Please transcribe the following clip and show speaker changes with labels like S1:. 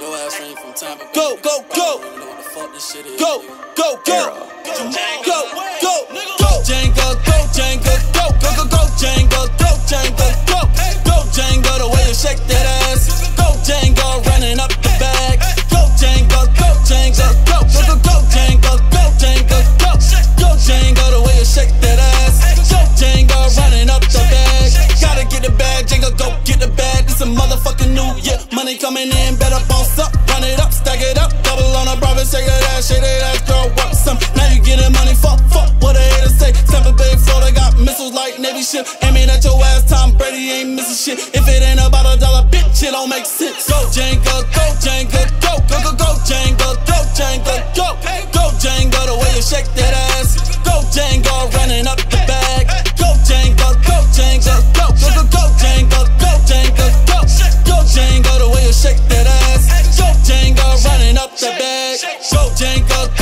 S1: Your ass ain't from Tampa. Go, go, go. You know what the fuck this shit is. Go, go, go. Go, Go, go, go. Janga, go, Janga, go, go, go, go, Janga, go, Janga, go. Go, Janga, the way you shake that ass. Go, Janga, running up the bag. Go, Janga, go, Janga, go, go, go, go, Janga, go, Janga, go. Go, Janga, the way you shake that ass. Go, Janga, running up the bag. Gotta get the bag, Janga, go get the bag. This a motherfucking new year money coming in, better boss up, run it up, stack it up, double on a profit, shake it ass, shake it ass, throw up some. Now you getting money, fuck, fuck, what a hater say. Tampa Bay, Florida got missiles like Navy ship, aiming at your ass, Tom Brady ain't missing shit. If it ain't about a dollar, bitch, it don't make sense. Go, Jane, go, Show Janga.